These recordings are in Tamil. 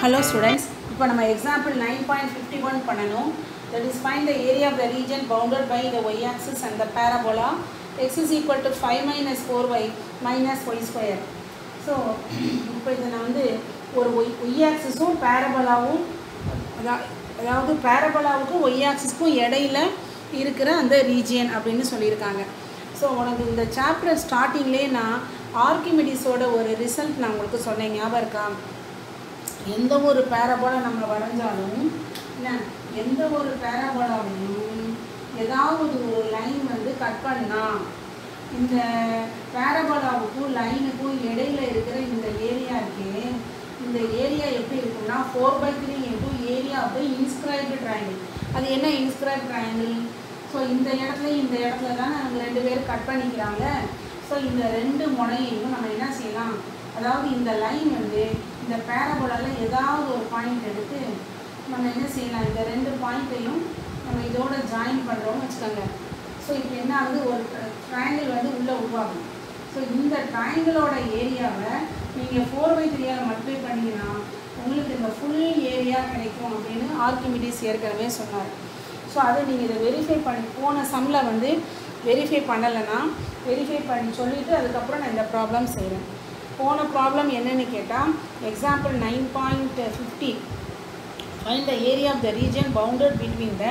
ஹலோ ஸ்டூடெண்ட்ஸ் இப்போ நம்ம example nine point fifty one பண்ணணும். That is find the area of the region bounded by the Y axis and the parabola X is equal to five minus four Y minus Y square so இப்போ இதை நான் வந்து ஒரு ஒய் ஒய் ஆக்சிஸும் பேரபோலாவும் அதா- அதாவது பேரபோலாவுக்கும் ஒய் ஆக்சிஸ்க்கும் இடையில இருக்கிற அந்த ரீஜியன் அப்படின்னு சொல்லியிருக்காங்க. ஸோ உனக்கு இந்த சாப்டர் ஸ்டார்டிங்லேயே நான் ஆர்கிமெடிஸோட ஒரு ரிசல்ட் நான் உங்களுக்கு சொன்னேன். ஞாபகம் இருக்கா? எந்த ஒரு பேரபோலா நம்ம வரைஞ்சாலும் என்ன? எந்த ஒரு பேரபோலாவையும் ஏதாவது ஒரு லைன் வந்து கட் பண்ணா இந்த பேரபோலாவுக்கும் லைனுக்கும் இடையில இருக்கிற இந்த ஏரியா இருக்கே இந்த ஏரியா எப்படி இருக்கும்னா four by three into area of inscribed triangle அது என்ன இன்ஸ்கிரைப் ட்ரையாங்கிள் ஸோ இந்த இடத்துல இந்த இடத்துல தான் நாங்கள் ரெண்டு பேரும் கட் பண்ணிக்கிறாங்க. ஸோ இந்த ரெண்டு முனையையும் நம்ம என்ன செய்யலாம்? அதாவது இந்த லைன் வந்து இந்த பேரபோலால ஏதாவது ஒரு பாயிண்ட் எடுத்து நம்ம என்ன செய்யலாம்? இந்த ரெண்டு பாயிண்ட்டையும் நம்ம இதோட ஜாயின் பண்ணுறோம்னு வச்சுக்கோங்க. ஸோ இப்போ என்ன ஆகுது? ஒரு ட்ரையாங்கிள் வந்து உள்ளே உருவாகும் ஸோ இந்த ட்ரையாங்கிளோட ஏரியாவை நீங்கள் ஃபோர் பை த்ரீயால் மல்டிப்ளை பண்ணிங்கன்னா உங்களுக்கு இந்த ஃபுல் ஏரியா கிடைக்கும் அப்படின்னு ஆர்கிமிடிஸ் ஏற்கனவே சொன்னார். ஸோ அதை நீங்கள் இதை வெரிஃபை பண்ணி போன சம்மில் வந்து வெரிஃபை பண்ணலைன்னா வெரிஃபை பண்ணி சொல்லிவிட்டு அதுக்கப்புறம் நான் இந்த ப்ராப்ளம் செய்கிறேன் போன ப்ராப்ளம் என்னென்னு கேட்டால் example nine point fifty find the area of the region bounded between the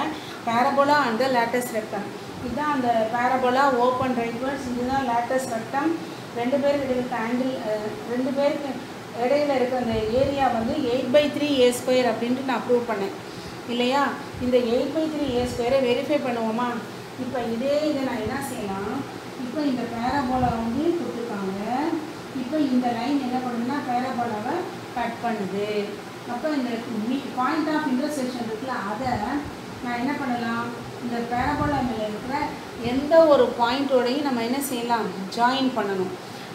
parabola and the lattice rectum இதுதான் அந்த பேரபோலா ஓப்பன் ரைட்வர்ஸ் இதுதான் லேட்டஸ்ட் ரெக்டம் ரெண்டு பேருக்கு இருக்க ஆங்கிள் ரெண்டு பேருக்கு இடையில இருக்க அந்த ஏரியா வந்து eight by three A square அப்படின்ட்டு நான் ப்ரூவ் பண்ணேன். இல்லையா? இந்த எயிட் பை த்ரீ ஏ ஸ்கொயரை வெரிஃபை பண்ணுவோமா? இப்போ இதே இதை நான் என்ன செய்யலாம்? இப்போ இந்த பேரபோலா வந்து இப்போ இந்த லைன் என்ன பண்ணுதுன்னா பேரபோலாவை கட் பண்ணுது. அப்போ இந்த பாயிண்ட் ஆஃப் இன்டர்செக்ஷன் இருக்குல்ல அதை நான் என்ன பண்ணலாம்? இந்த பேரபோலா மேலே இருக்கிற எந்த ஒரு பாயிண்ட்டோடையும் நம்ம என்ன செய்யலாம்? ஜாயின் பண்ணணும்.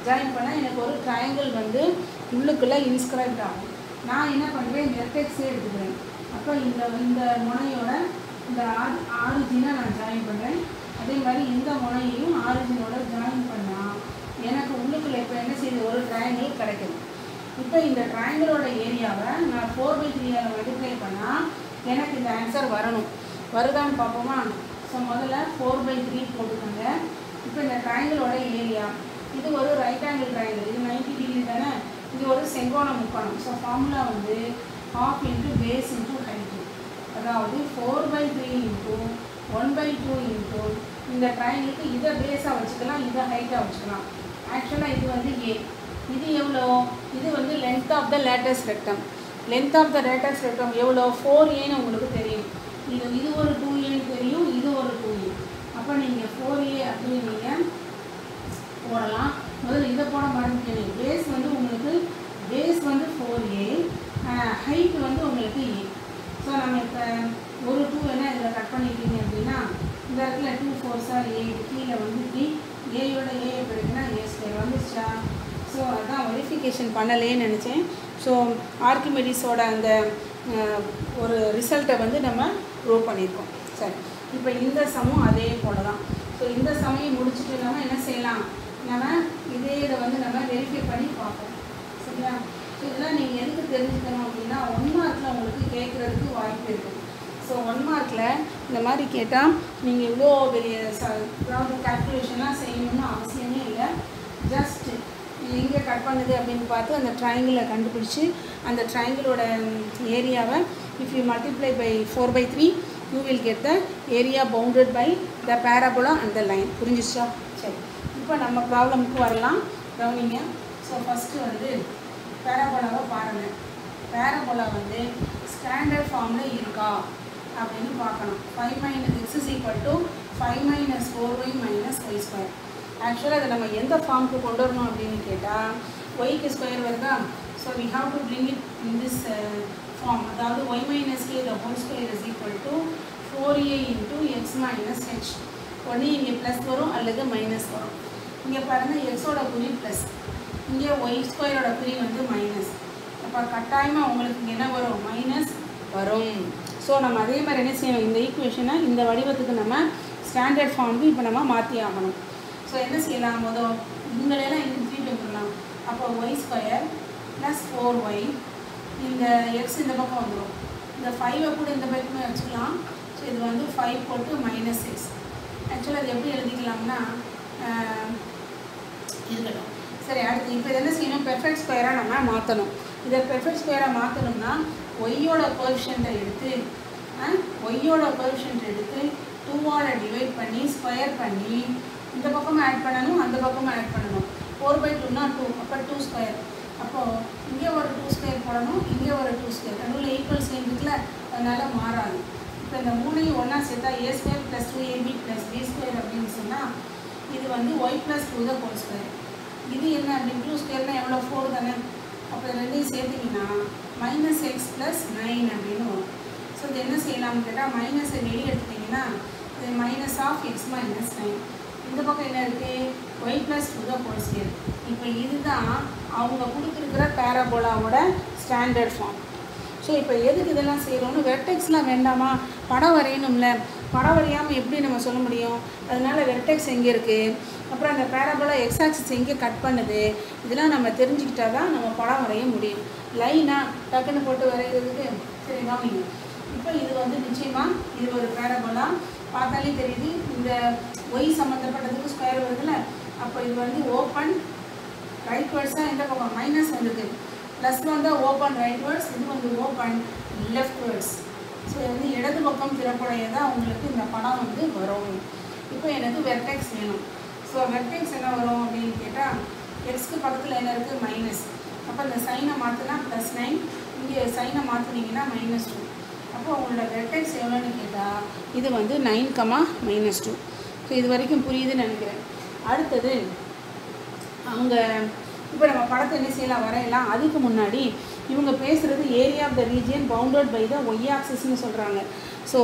ஜாயின் பண்ணால் எனக்கு ஒரு ட்ரையாங்கிள் வந்து உள்ளுக்குள்ளே இன்ஸ்கிரைப்ட் ஆகும். நான் என்ன பண்ணுறேன் எஃபெக்ட்ஸே எடுத்துக்கிறேன். அப்போ இந்த இந்த முனையோட இந்த ஆர் ஆரிஜினை நான் ஜாயின் பண்ணுறேன் அதே மாதிரி இந்த முனையையும் ஆரிஜினோட ஜாயின் பண்ணேன் எனக்கு உள்ளுக்குள்ளே இப்போ என்ன செய்யுது? ஒரு ட்ரையாங்கிள் கிடைக்குது. இப்போ இந்த ட்ரையாங்கிளோட ஏரியாவை நான் ஃபோர் பை த்ரீயால் மல்டிப்ளை பண்ணால் எனக்கு இந்த ஆன்சர் வரணும். வருதான்னு பார்ப்போமா? ஸோ முதல்ல ஃபோர் பை த்ரீ போட்டுக்கோங்க. இப்போ இந்த ட்ரையாங்கிளோட ஏரியா இது ஒரு ரைட் ஆங்கிள் ட்ரையாங்கிள் இது 90 டிகிரி தானே? இது ஒரு செங்கோண முக்கோணம். ஸோ ஃபார்முலா வந்து half into base into height அதாவது four by three into one by two into இந்த ட்ரையாங்கிளுக்கு இதை பேஸாக வச்சுக்கலாம் இதை ஹைட்டாக வச்சுக்கலாம். ஆக்சுவலாக இது வந்து ஏ இது எவ்வளோ? இது வந்து length of the latus rectum length of the latus rectum எவ்வளோ? ஃபோர் ஏன்னு உங்களுக்கு தெரியும். இது இது ஒரு டூ ஏன்னு தெரியும் இது ஒரு டூ ஏ அப்போ நீங்கள் ஃபோர் ஏ அப்படின்னு நீங்கள் போடலாம். முதல்ல இதை போட மாட்டேங்க பேஸ் வந்து உங்களுக்கு பேஸ் வந்து ஃபோர் ஏ ஹைட் வந்து உங்களுக்கு ஏ ஸோ நம்ம இப்போ ஒரு டூ என்ன இதில் கட் பண்ணிட்டீங்க அப்படின்னா இந்த இடத்துல டூ ஃபோர்ஸாக ஏ கீழே வந்து த்ரீ ஏயோட ஏ கிடைக்குன்னா ஏ ஸ்கொயர் வந்துச்சா ஸோ அதான் வெரிஃபிகேஷன் பண்ணலேன்னு நினச்சேன். ஸோ ஆர்கிமெடிஸோட அந்த ஒரு ரிசல்ட்டை வந்து நம்ம ப்ரூவ் பண்ணியிருக்கோம். சரி. இப்போ இந்த சமம் அதே போல தான் ஸோ இந்த சமையும் முடிச்சுட்டு நம்ம என்ன செய்யலாம்? நம்ம இதே இதை வந்து நம்ம வெரிஃபை பண்ணி பார்ப்போம். சரியா? ஸோ இதெல்லாம் நீங்கள் எதுக்கு தெரிஞ்சுக்கணும் அப்படின்னா ஒன் மார்க்கில் உங்களுக்கு கேட்குறதுக்கு வாய்ப்பு இருக்குது ஸோ ஒன் மார்க்கில் இந்த மாதிரி கேட்டால் நீங்கள் இவ்வளோ பெரிய ச அதாவது கால்குலேஷன்லாம் செய்யணும்னு அவசியமே இல்லை. ஜஸ்ட் எங்கே கட் பண்ணுது அப்படின்னு பார்த்து அந்த ட்ரையாங்கிளை கண்டுபிடிச்சி அந்த ட்ரையாங்கிளோட ஏரியாவை if you multiply by four by three you will get the area bounded by the parabola and the line புரிஞ்சிச்சா? சரி. இப்போ நம்ம ப்ராப்ளமுக்கு வரலாம். கவனிங்க. ஸோ ஃபஸ்ட்டு வந்து பேராபோலாவை பாருங்கள் பேராபோலா வந்து ஸ்டாண்டர்ட் ஃபார்மில் இருக்கா? அப்படின்னு பார்க்கணும். Five minus X is equal to five minus four Y minus Y square ஆக்சுவலாக அதை நம்ம எந்த ஃபார்முக்கு கொண்டு வரணும் அப்படின்னு கேட்டால் ஒய்க்கு ஸ்கொயர் வருதா? So we have to bring it in this form அதாவது Y minus K the whole square is equal to four A into X minus H ஒன்று இங்கே ப்ளஸ் வரும் அல்லது மைனஸ் வரும். இங்கே பாருங்கள் எக்ஸோட குறி ப்ளஸ் இங்கே ஒய் ஸ்கொயரோட குறி வந்து மைனஸ் அப்போ கட்டாயமாக உங்களுக்கு இங்கே என்ன வரும்? மைனஸ் வரும். ஸோ நம்ம அதே மாதிரி என்ன செய்யணும்? இந்த ஈக்குவேஷனை இந்த வடிவத்துக்கு நம்ம ஸ்டாண்டர்ட் ஃபார்முக்கு இப்போ நம்ம மாற்றி ஆகணும். ஸோ என்ன செய்யலாம்? மொதல் இவங்களெல்லாம் இன்னும் த்ரீ வந்துடலாம். அப்போ Y square plus four Y இந்த எக்ஸ் இந்த பக்கம் வந்துடும் இந்த ஃபைவை கூட இந்த பக்கமே வச்சுக்கலாம். ஸோ இது வந்து ஃபைவ் போட்டு மைனஸ் எக்ஸ் ஆக்சுவலாக அது எப்படி எழுதிக்கலாம்னா இருக்கட்டும். சரி அடுத்து இப்போ என்ன செய்யணும்? பெர்ஃபெக்ட் ஸ்கொயராக நம்ம மாற்றணும் இதை பெர்ஃபெக்ட் ஸ்கொயராக மாற்றணும்னா ஒய்யோட கோஎஃபிஷியண்ட்டை எடுத்து ஒய்யோட கோஎஃபிஷியண்ட் எடுத்து டூவால் டிவைட் பண்ணி ஸ்கொயர் பண்ணி இந்த பக்கமும் ஆட் பண்ணணும் அந்த பக்கமும் ஆட் பண்ணணும். ஃபோர் பை டூனா டூ அப்போ டூ ஸ்கொயர் அப்போது இங்கே ஒரு டூ ஸ்கொயர் போடணும் இங்கே ஒரு டூ ஸ்கொயர் ரெண்டுல ஈக்குவல் சைன் இருக்குல்ல அதனால் மாறாது. இப்போ இந்த மூணையும் ஒன்றா சேர்த்தா A square plus two AB plus B square அப்படின்னு சொன்னால் இது வந்து Y plus two the whole square இது என்ன அப்படின்னு டூ ஸ்கொயர்னால் எவ்வளோ ஃபோர் தானே? அப்போ ரெண்டையும் சேர்த்திங்கன்னா மைனஸ் எக்ஸ் ப்ளஸ் நைன் அப்படின்னு வரும். ஸோ இது என்ன செய்யலாம்னு கேட்டால் மைனஸை வெளியே எடுத்துட்டிங்கன்னா இது minus of X minus nine இந்த பக்கம் என்ன இருக்குது ஒய் ப்ளஸ் டூ தான் ஹோல் இப்போ இதுதான் அவங்க கொடுத்துருக்கிற பேரபோலாவோட ஸ்டாண்டர்ட் ஃபார்ம் ஸோ இப்போ எதுக்கு இதெல்லாம் செய்கிறோம்னு வெர்டெக்ஸ்லாம் வேண்டாமா? படம் வரையணும்ல. படம் வரையாமல் எப்படி நம்ம சொல்ல முடியும்? அதனால வெர்டெக்ஸ் எங்கே இருக்குது அப்புறம் அந்த பேரபோலா எக்ஸாக்சிஸ் எங்கே கட் பண்ணுது? இதெல்லாம் நம்ம தெரிஞ்சுக்கிட்டா தான் நம்ம படம் வரைய முடியும். லைனாக டக்குன்னு போட்டு வரைகிறதுக்கு சரி கவனிங்க இப்போ இது வந்து நிச்சயமாக இது ஒரு பேரபோலா பார்த்தாலே தெரியுது. இந்த ஒய் சம்மந்தப்பட்டதுக்கு ஸ்கொயர் வருதுல்ல? அப்போ இது வந்து ஓப்பன் ரைட் வேர்ட்ஸாக எந்த பக்கம்? மைனஸ் வந்துருக்கு. ப்ளஸ் வந்தால் ஓப்பன் ரைட் வேர்ட்ஸ் இது வந்து ஓப்பன் லெஃப்ட் வேர்ட்ஸ் ஸோ வந்து இடது பக்கம் திறப்புடையதாக உங்களுக்கு இந்த படம் வந்து வரும். இப்போ எனக்கு வெர்டெக்ஸ் வேணும். ஸோ வெர்டெக்ஸ் என்ன வரும் அப்படின்னு கேட்டால் எக்ஸ்க்கு பக்கத்தில் என்ன இருக்குது மைனஸ் அப்போ இந்த சைனை மாற்றினா ப்ளஸ் நைன் இங்கே சைனை மாற்றினீங்கன்னா மைனஸ் டூ அப்போ உங்களோட வெர்டெக்ஸ் எவ்வளோன்னு கேட்டால் இது வந்து nine comma minus two so இது வரைக்கும் புரியுதுன்னு நினைக்கிறேன். அடுத்தது அவங்க இப்போ நம்ம படத்தை என்ன செய்யலாம் வரையலாம்? அதுக்கு முன்னாடி இவங்க பேசுகிறது area of the region bounded by the Y ஆக்சிஸ்னு சொல்கிறாங்க ஸோ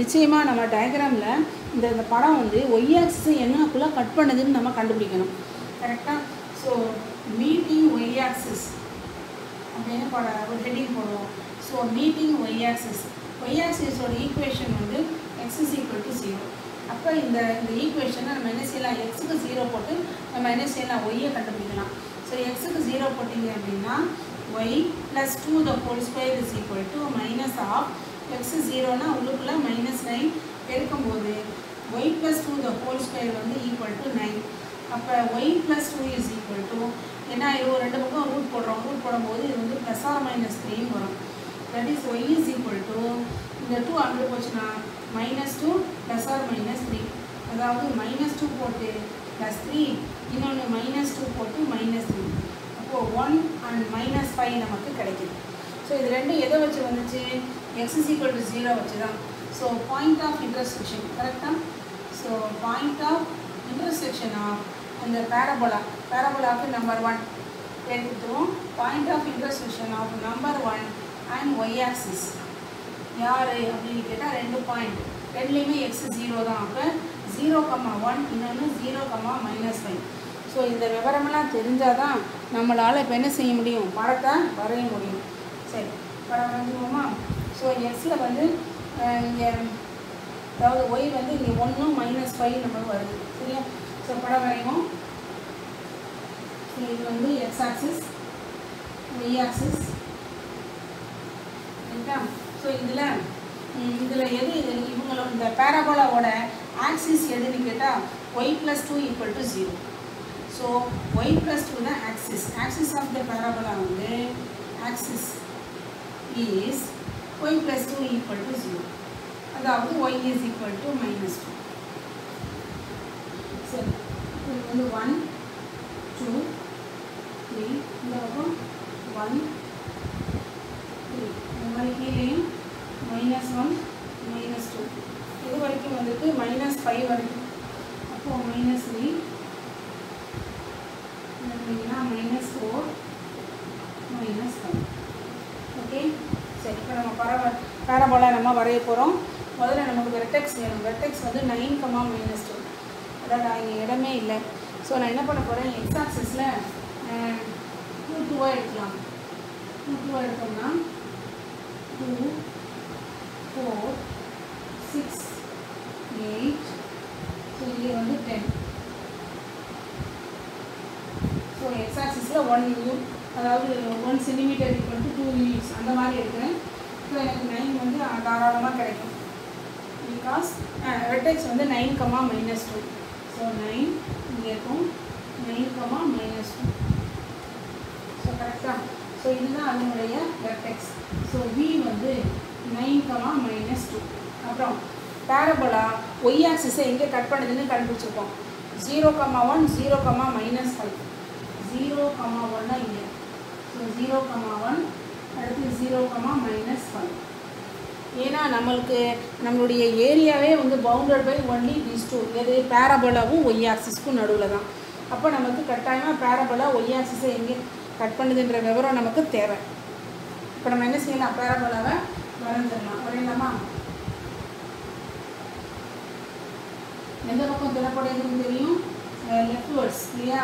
நிச்சயமாக நம்ம டயக்ராமில் இந்த இந்த படம் வந்து ஒய் ஆக்சிஸை என்னக்குள்ளே கட் பண்ணுதுன்னு நம்ம கண்டுபிடிக்கணும். கரெக்டாக ஸோ மீட்டிங் ஒய் ஆக்சஸ் அப்படின்னு பட ஒரு ஹெட்டிங் போடுவோம். So meeting Y axis Y ஆக்சிஸோட equation வந்து X is equal to zero அப்போ இந்த இந்த ஈக்குவேஷனை நம்ம என்ன செய்யலாம்? எக்ஸுக்கு ஜீரோ போட்டு நம்ம என்ன செய்யலாம்? ஒய்யை கண்டுபிடிக்கலாம். ஸோ எக்ஸுக்கு ஜீரோ போட்டிங்க அப்படின்னா Y plus two the whole square is equal to minus of X ஜீரோனா உள்ளுக்குள்ளே மைனஸ் நைன் பெருக்கும்போது Y plus two the whole square வந்து ஈக்குவல் டு நைன் அப்போ Y plus two is equal to ஏன்னா இது ரெண்டு பக்கம் ரூட் போடுறோம். ரூட் போடும்போது இது வந்து ப்ளஸ் ஆர் மைனஸ் த்ரீன்னு வரும். That is Y is equal to இந்த டூ அங்கே போச்சுன்னா minus two plus R minus three அதாவது மைனஸ் டூ போட்டு ப்ளஸ் த்ரீ இன்னொன்று மைனஸ் டூ போட்டு மைனஸ் த்ரீ அப்போது ஒன் அண்ட் மைனஸ் ஃபைவ் நமக்கு கிடைக்கிது. ஸோ இது ரெண்டும் எதை வச்சு வந்துச்சு? X is equal to zero வச்சு தான் ஸோ பாயிண்ட் ஆஃப் இன்டர்செக்ஷன் கரெக்டாக so point of intersection of அந்த பேரபோலா பேரபோலாவுக்கு நம்பர் ஒன் எடுத்துக்கிறோம் point of intersection of number one and Y axis யார் அப்படின்னு கேட்டால் ரெண்டு பாயிண்ட் ரெண்டுலேயுமே எக்ஸ் ஜீரோ தான். அப்போ ஜீரோ கம்மா ஒன் இன்னொன்று zero comma minus five so இந்த விவரமெல்லாம் தெரிஞ்சால் தான் நம்மளால் இப்போ என்ன செய்ய முடியும்? படத்தை வரைய முடியும். சரி படம் வரைஞ்சிருவோமா ஸோ எக்ஸில் வந்து இங்கே அதாவது ஒய் வந்து இங்கே ஒன்று மைனஸ் ஃபைவ் நமக்கு வருது. சரியா? ஸோ படம் வரைவோம். ஸோ இது வந்து எக்ஸ் ஆக்சிஸ் ஒய் ஆக்சிஸ் ரைட்டா ஸோ இதில் இதில் எது இது இவங்களோட இந்த பேரபோலாவோட ஆக்சிஸ் எதுன்னு கேட்டால் Y plus two equal to zero so Y plus two தான் axis axis of the parabola வந்து axis is Y plus two equal to zero அதாவது Y is equal to minus two சரி இது வந்து ஒன் டூ த்ரீ இந்த பக்கம் ஒன் த்ரீ இந்த மாதிரி கீழேயும் மைனஸ் ஒன் மைனஸ் டூ இது வரைக்கும் வந்துட்டு மைனஸ் ஃபைவ் வரைக்கும். அப்போது மைனஸ் த்ரீ பார்த்தீங்கன்னா minus four minus five okay சரி இப்போ நம்ம பரவ பேரபோலா நம்ம வரைய போகிறோம் முதல்ல நமக்கு வெர்டெக்ஸ் வேணும். வெர்டெக்ஸ் வந்து நைன் கமா மைனஸ் டூ அதாவது அங்கே இடமே இல்லை. ஸோ நான் என்ன பண்ண போகிறேன் எக்ஸ் ஆக்சிஸில் டூ டூவாக எடுக்கலாம். டூ டூவாக எடுத்தோம்னா two four six eight so இங்கே வந்து டென் ஸோ எக்ஸ் ஆக்சிஸில் ஒன் யூ அதாவது one centimetre equal to two units அந்த மாதிரி எடுக்கிறேன் ஸோ எனக்கு நைன் வந்து தாராளமாக கிடைக்கும். பிகாஸ் ரெட்டெக்ஸ் வந்து nine comma minus two so nine இங்கே இருக்கும். Nine comma minus two so கரெக்டாக ஸோ இதுதான் அதனுடைய வெர்டெக்ஸ் ஸோ வி வந்து நைன் கமா மைனஸ் டூ அப்புறம் பேரபோலா ஒய் ஆக்சிஸை எங்கே கட் பண்ணுதுன்னு கண்டுபிடிச்சிருக்கோம். Zero comma one zero comma minus five zero comma ஒன்னா இங்கே. ஸோ ஜீரோ கம்மா ஒன் அடுத்து ஜீரோ கம்மா மைனஸ் ஃபைவ் ஏன்னா நம்மளுக்கு நம்மளுடைய ஏரியாவே வந்து bounded by only these two எது பேரபோலாவும் ஒய் ஆக்சிஸ்க்கும் நடுவில் தான். அப்போ நமக்கு கட்டாயமாக பேரபோலா ஒய் ஆக்சிஸை எங்கே கட் பண்ணுதுன்ற விவரம் நமக்கு தேவை. இப்போ நம்ம என்ன செய்யலாம்? பேரபோலாவை வரைஞ்சிடலாம். வரையலாமா? எந்த பக்கம் திறப்படையுதுன்னு தெரியும்? லெஃப்ட் வேர்ட்ஸ் இல்லையா?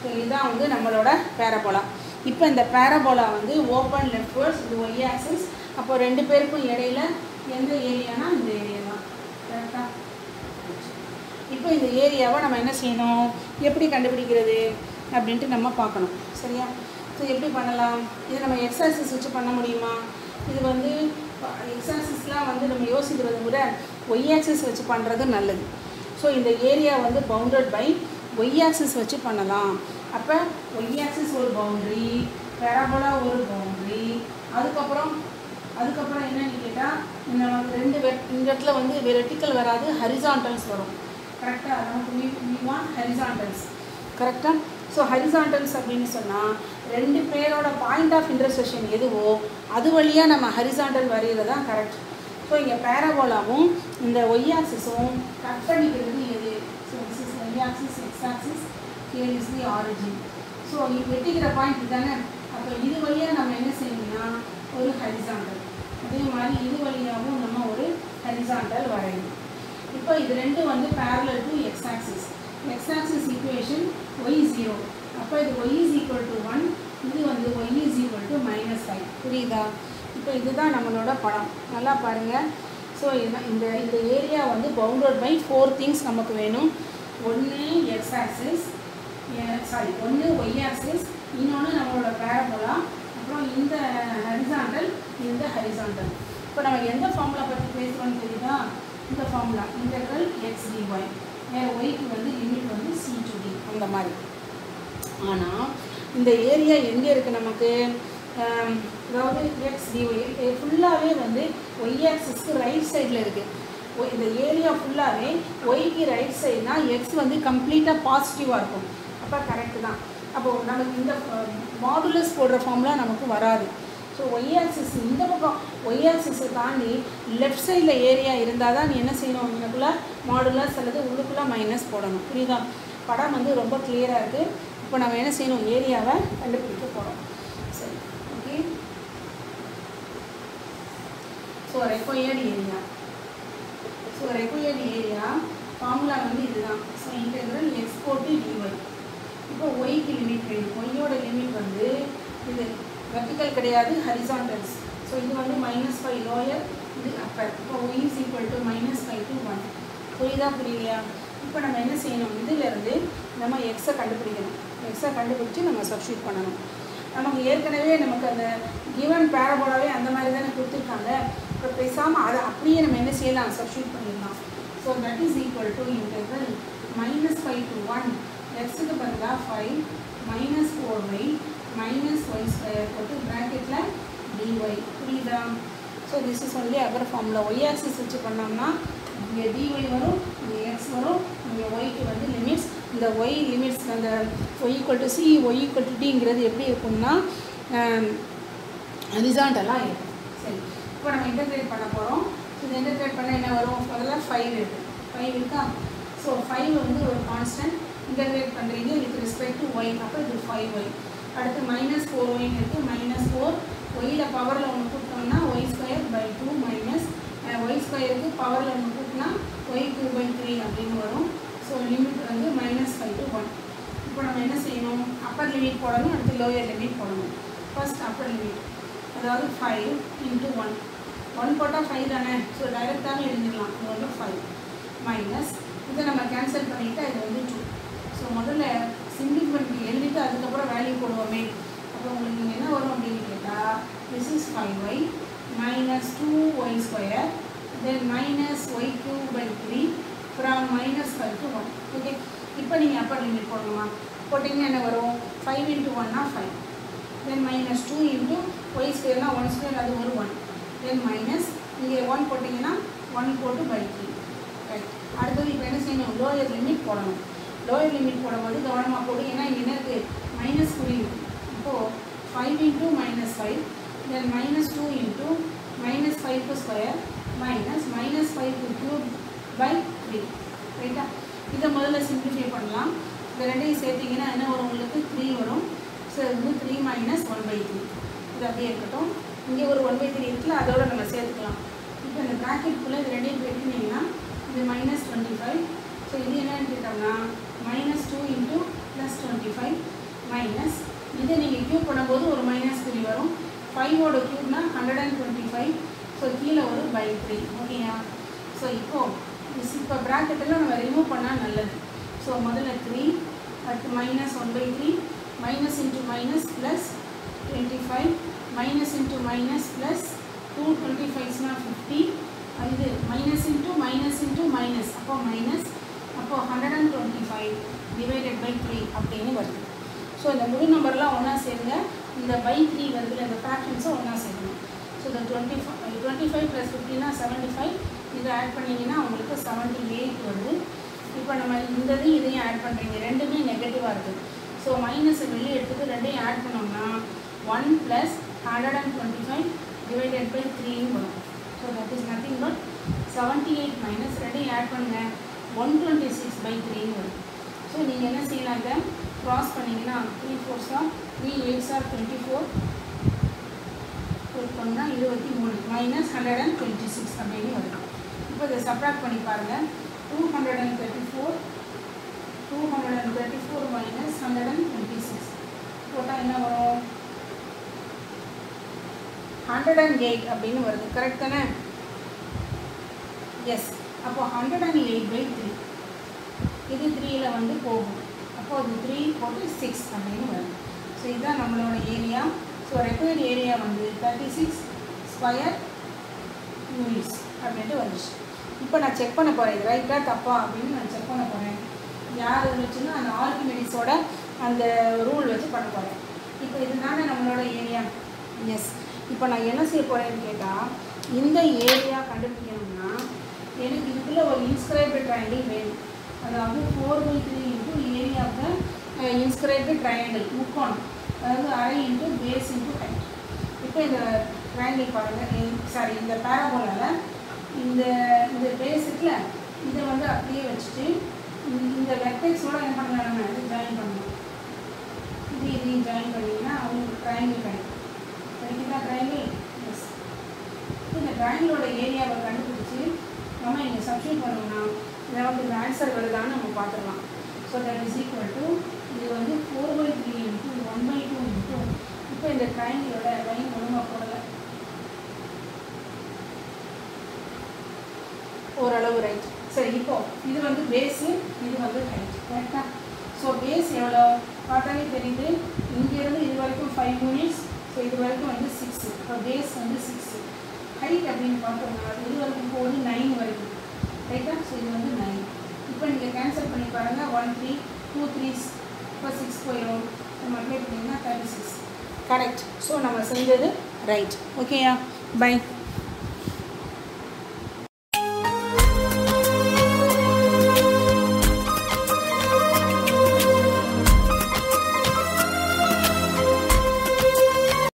ஸோ இதுதான் வந்து நம்மளோட பேரபோலா இப்போ இந்த பேரபோலா வந்து ஓப்பன் லெஃப்ட் வேர்ட்ஸ் இது ஒய் ஆக்சிஸ் அப்போ ரெண்டு பேருக்கும் இடையில எந்த ஏரியானா இந்த ஏரியா தான். கரெக்டாக இப்போ இந்த ஏரியாவை நம்ம என்ன செய்யணும்? எப்படி கண்டுபிடிக்கிறது? அப்படின்ட்டு நம்ம பார்க்கணும். சரியா? ஸோ எப்படி பண்ணலாம்? இதை நம்ம எக்ஸசைஸ் வச்சு பண்ண முடியுமா? இது வந்து எக்ஸாசிஸ்லாம் வந்து நம்ம யோசிக்கிறத விட ஒய் ஆக்சிஸ் வச்சு பண்ணுறது நல்லது. ஸோ இந்த ஏரியா வந்து பவுண்டட் பை ஒய் ஆக்சிஸ் வச்சு பண்ணலாம். அப்போ ஒய் ஆக்சிஸ் ஒரு பவுண்ட்ரி பேரபோலா ஒரு பவுண்ட்ரி அதுக்கப்புறம் அதுக்கப்புறம் என்னன்னு கேட்டால் இந்த ரெண்டு வெட் இந்த இடத்துல வந்து வெர்டிக்கல் வராது ஹரிசான்டல்ஸ் வரும். கரெக்டாக நமக்கு மீ மீ ஹரிசான்டல்ஸ் கரெக்டாக ஸோ ஹரிசாண்டல்ஸ் அப்படின்னு சொன்னால் ரெண்டு பேரோட பாயிண்ட் ஆஃப் இன்டர்செக்ஷன் எதுவோ அது வழியாக நம்ம ஹரிசாண்டல் வரைகிறது தான் கரெக்ட் ஸோ இங்கே பேரபோலாவும் இந்த ஒய் ஆக்சிஸும் கட் பண்ணிக்கிறது எது? So this is Y axis X axis here is the origin so வெட்டிக்கிற point தானே அப்போ இது வழியாக நம்ம என்ன செய்யணும்னா ஒரு ஹரிசாண்டல் அதே மாதிரி இது வழியாகவும் நம்ம ஒரு ஹரிசாண்டல் வரையணும். இப்போ இது ரெண்டும் வந்து parallel to X axis X axis equation Y zero அப்போ இது Y is equal to one இது வந்து Y is equal to minus five புரியுதா? இப்போ இதுதான் நம்மளோட படம். நல்லா பாருங்கள் ஸோ இந்த இந்த ஏரியா வந்து பவுண்டட் பை ஃபோர் திங்ஸ் நமக்கு வேணும். ஒன்று எக்ஸ் ஆக்சிஸ் சாரி ஒன்று ஒய் ஆக்சிஸ் இன்னொன்று நம்மளோட பேரபோலா அப்புறம் இந்த ஹரிசாண்டல் இந்த ஹரிசாண்டல் இப்போ நம்ம எந்த ஃபார்முலா பற்றி பேசுகிறோம்னு தெரியுதா? இந்த ஃபார்முலா இன்டெக்ரல் எக்ஸ் டிஒய் வேறு ஒய்க்கு வந்து லிமிட் வந்து சி டு டி அந்த மாதிரி. ஆனால் இந்த ஏரியா எங்கே இருக்குது நமக்கு? அதாவது எக்ஸ் டிஒய் ஃபுல்லாகவே வந்து ஒய் ஆக்சிஸ்க்கு ரைட் சைடில் இருக்குது இந்த ஏரியா ஃபுல்லாகவே ஒய்க்கு ரைட் சைடுனா எக்ஸ் வந்து கம்ப்ளீட்டாக பாசிட்டிவாக இருக்கும். அப்போ கரெக்டு தான். அப்போது நமக்கு இந்த மாடுலஸ் போடுற ஃபார்ம்லாம் நமக்கு வராது. ஸோ ஒய் ஆக்சிஸ் இந்த பக்கம் ஒய் ஆக்சிஸை தாண்டி லெஃப்ட் சைடில் ஏரியா இருந்தால் தான் நீ என்ன செய்யணும்? எனக்குள்ளே மாடுலஸ் அல்லது உள்ளுக்குள்ளே மைனஸ் போடணும். புரியுதா? படம் வந்து ரொம்ப கிளியராக இருக்குது இப்போ நம்ம என்ன செய்யணும்? ஏரியாவை கண்டுபிடிக்க போகிறோம் சரி okay so required area so required area formula வந்து இதுதான். ஸோ இன்டெக்ரல் எக்ஸ்போர்ட்டு டிஒய் இப்போ ஒய்க்கு லிமிட் வேணும். ஒய்யோட லிமிட் வந்து இது வெர்டிக்கல் கிடையாது ஹரிசாண்டல்ஸ் ஸோ இது வந்து மைனஸ் ஃபைவ் லோயர் இது அப்பர் இப்போ Y is equal to minus five to one புரியுதா புரியலையா? இப்போ நம்ம என்ன செய்யணும்? இதிலேருந்து நம்ம எக்ஸை கண்டுபிடிக்கணும். எக்ஸை கண்டுபிடிச்சி நம்ம சப்ஸ்டியூட் பண்ணணும். நமக்கு ஏற்கனவே நமக்கு அந்த கிவன் பேரபோலாவே அந்த மாதிரி தானே கொடுத்துருக்காங்க. இப்போ பேசாமல் அதை அப்படியே நம்ம என்ன செய்யலாம்? சப்ஸ்டியூட் பண்ணிடலாம். So that is equal to interval minus five to one எக்ஸுக்கு பதிலாக five minus four eight minus Y square போட்டு ப்ராக்கெட்டில் டிஒய் புரியுதா? So this is only other ஃபார்மில் ஒய் ஆக்சிஸ் வச்சு பண்ணோம்னா இங்கே டிஒய் வரும் இங்கே எக்ஸ் வரும் இங்கே ஒய்க்கு வந்து லிமிட்ஸ் இந்த ஒய் லிமிட்ஸ் அந்த Y equal to C Y equal to டிங்கிறது எப்படி இருக்கும்னா um, ரிசால்ட்டெல்லாம் இருக்கும். சரி. இப்போ நம்ம இன்டர்கிரேட் பண்ண போகிறோம் இது இன்டர்கிரேட் பண்ண என்ன வரும்? முதல்ல ஃபைவ் இருக்குது ஃபைவ் இருக்கா? ஸோ ஃபைவ் வந்து ஒரு கான்ஸ்டன்ட் இன்டர்கிரேட் பண்ணுறீங்க வித் ரெஸ்பெக்ட் டு ஒய் அப்போ இது ஃபைவ் ஒய் அடுத்து மைனஸ் ஃபோர் ஒய்னு இருக்குது மைனஸ் ஃபோர் ஒய்யில் பவரில் ஒன்று கூட்டினோம்னா Y square by two minus Y ஸ்கொயருக்கு பவரில் ஒன்று கூட்டினா ஒய் டூ பை த்ரீ அப்படின்னு வரும். ஸோ லிமிட் வந்து மைனஸ் ஃபைவ் டு ஒன் இப்போ நம்ம என்ன செய்யணும்? அப்பர் லிமிட் போடணும் அடுத்து லோயர் லிமிட் போடணும். ஃபர்ஸ்ட் அப்பர் லிமிட் அதாவது ஃபைவ் இன்ட்டு ஒன் ஒன் போட்டால் ஃபைவ் தானே? ஸோ டைரெக்டாகவே எழுதிடலாம். இது வந்து ஃபைவ் மைனஸ் இதை நம்ம கேன்சல் பண்ணிவிட்டு இது வந்து டூ ஸோ முதல்ல சிங்கிள் பண்ணி எழுதிட்டு அதுக்கப்புறம் வேல்யூ போடுவோமே. அப்போ உங்களுக்கு நீங்கள் என்ன வரும் அப்படின்னு கேட்டால் this is five Y minus two Y square then minus Y two by three from minus five to one okay இப்போ நீங்கள் அப்போ லிமிட் போடணுமா? போட்டிங்கன்னா என்ன வரும்? ஃபைவ் இன்ட்டு ஒன்னா five then minus two into Y ஸ்கொயர்னா one square அது ஒரு ஒன் தென் மைனஸ் இங்கே ஒன் போட்டிங்கன்னா ஒன் போட்டு பை த்ரீ ரைட் அடுத்தது இப்போ என்ன செய்யணும்? லோயர் லிமிட் போடணும். லோயர் லிமிட் போடும்போது கவனமாக போடு. ஏன்னா இங்கே என்ன இருக்குது மைனஸ் புரியும் இப்போது five into minus five then minus two into minus five square minus minus five cube by three ரைட்டா இதை முதல்ல சிம்பிளிஃபை பண்ணலாம். இந்த ரெண்டையும் சேர்த்திங்கன்னா என்ன வரும் உங்களுக்கு? த்ரீ வரும். ஸோ இது வந்து three minus one by three இது அப்படியே இருக்கட்டும். இங்கே ஒரு ஒன் பை த்ரீ இருக்குல்ல அதோட நம்ம சேர்த்துக்கலாம். இப்போ இந்த ப்ராக்கெட்டுக்குள்ளே இது ரெண்டையும் பெருக்கினீங்கன்னா இது மைனஸ் டுவெண்ட்டி ஃபைவ் ஸோ இது என்னன்னு கேட்டோம்னா minus two into plus twenty five minus இதை நீங்கள் க்யூப் பண்ணும்போது ஒரு மைனஸ் த்ரீ வரும். ஃபைவோட க்யூப்னா hundred and twenty five so கீழே ஒரு பை த்ரீ ஓகேயா ஸோ இப்போது இப்போ ப்ராக்கெட்டெல்லாம் நம்ம ரிமூவ் பண்ணால் நல்லது. ஸோ முதல்ல த்ரீ அடுத்து minus one by three minus into minus plus twenty five minus into minus plus two twenty ஃபைவ்ஸ்னால் fifty இது minus into minus into minus அப்போ மைனஸ் அப்போ hundred and twenty five divided by three அப்படின்னு வருது. ஸோ இந்த முழு நம்பர்லாம் ஒன்றா சேருங்க இந்த பை த்ரீ வருதுல இந்த ஃப்ராக்ஷன்ஸை ஒன்றா சேர்க்கணும். ஸோ இந்த twenty five twenty five plus ஃபிஃப்டினா seventy five இதை ஆட் பண்ணிங்கன்னா உங்களுக்கு செவன்ட்டி எயிட் வருது. இப்போ நம்ம இந்த இதையும் இதையும் ஆட் பண்ணுறீங்க ரெண்டுமே நெகட்டிவாக இருக்குது ஸோ மைனஸை வெளியே எடுத்துட்டு ரெண்டையும் ஆட் பண்ணோம்னா one plus hundred and twenty five divided by த்ரீன்னு வரும். So that is nothing but seventy eight minus ரெண்டையும் ஆட் பண்ணுங்கள் ஒன் டுவெண்ட்டி சிக்ஸ் பை த்ரீன்னு வரும். ஸோ நீங்கள் என்ன செய்யலாம் இதை? க்ராஸ் பண்ணிங்கன்னா three four sir three eight sir twenty four பண்ணால் இருபத்தி மூணு. Minus hundred and twenty six அப்படின்னு வரும். இப்போ இதை சப்ராக்ட் பண்ணி பாருங்கள் two hundred and thirty four two hundred and thirty four minus hundred and twenty six போட்டால் என்ன வரும்? ஹண்ட்ரட் அண்ட் எயிட் அப்படின்னு வருது. கரெக்ட் தானே? எஸ் அப்போ hundred and eight by three இது த்ரீயில் வந்து போகும். அப்போ அது த்ரீ போட்டு சிக்ஸ் அப்படின்னு வரும். ஸோ இதுதான் நம்மளோட ஏரியா ஸோ ரெக்கொயர்ட் ஏரியா வந்து தேர்ட்டி சிக்ஸ் ஸ்கொயர் யூனிட்ஸ் அப்படின்ட்டு வந்துச்சு. இப்போ நான் செக் பண்ண போகிறேன் இது ரைட்டாக தப்பா அப்படின்னு நான் செக் பண்ண போகிறேன் யார் இருந்துச்சுன்னா அந்த ஆர்கிமெடிஸோட அந்த ரூல் வச்சு பண்ண போகிறேன் இப்போ இதுதானே நம்மளோட ஏரியா எஸ் இப்போ நான் என்ன செய்ய போகிறேன்னு கேட்டால் இந்த ஏரியா கண்டுபிடிக்கணும் எனக்கு இதுக்குள்ளே ஒரு இன்ஸ்கிரைப்டு ட்ரையாங்கிள் வேணும். அதாவது four by three into area of the inscribed triangle முக்கோணம். அதாவது அரை இன்ட்டு பேஸ் இன்ட்டு ஹைட் இப்போ இந்த ட்ரையாங்கிள் பாருங்கள் சாரி இந்த பேரபோலால் இந்த இந்த பேஸுக்கில் இதை வந்து அப்படியே வச்சுட்டு இந்த- இந்த வெர்டெக்ஸோட என்ன பண்ணலாம்? இது ஜாயின் பண்ணணும் இது இதையும் ஜாயின் பண்ணிங்கன்னா அவங்களுக்கு ட்ரையாங்கிள் கிடைக்கும். கிடைக்குதா ட்ரையாங்கிள் எஸ் இந்த ட்ராயிங்கோட ஏரியாவை கண்டுபிடிச்சி நம்ம இங்கே சப்ஸ்டியூட் பண்ணோம்னா ஏதாவது ஆன்சர் வருதான்னு நம்ம பார்த்துடலாம். So that is equal to இது வந்து four by three into one by two into இப்போ இந்த ட்ரையங்கிளோட லைன் ஒழுங்காக போடலை. ஓரளவு ரைட் சரி இப்போ இது வந்து பேஸு இது வந்து ரைட் கரெக்டாக ஸோ பேஸ் எவ்வளோ? பார்த்தாலே தெரியுது. இங்கேருந்து இது வரைக்கும் ஃபைவ் யூனிட்ஸ் ஸோ இது வரைக்கும் வந்து சிக்ஸு இப்போ பேஸ் வந்து சிக்ஸு ஹைட் அப்படின்னு பார்த்தோம்னா இது வரைக்கும் போகுது நைன் வரைக்கும் ரைட்டா ஸோ இது வந்து நைன் இப்போ நீங்கள் கேன்சல் பண்ணி பாருங்கள் ஒன் த்ரீ டூ த்ரீ இப்போ சிக்ஸ் போயிடும் நம்ம அப்ளை பண்ணிங்கன்னா தேர்ட்டி சிக்ஸ் கரெக்ட் ஸோ நம்ம செஞ்சது ரைட் ஓகேயா பை